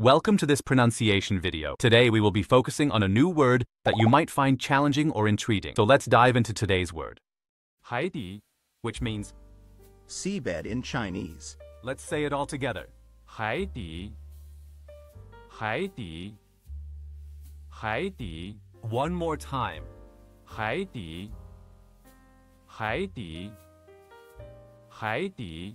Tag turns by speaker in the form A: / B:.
A: Welcome to this pronunciation video. Today we will be focusing on a new word that you might find challenging or intriguing. So let's dive into today's word. Haidi, which means
B: seabed in Chinese.
A: Let's say it all together.
C: Haidi. Haidi. Haidi.
A: One more time.
C: Haidi. Haidi. Haidi.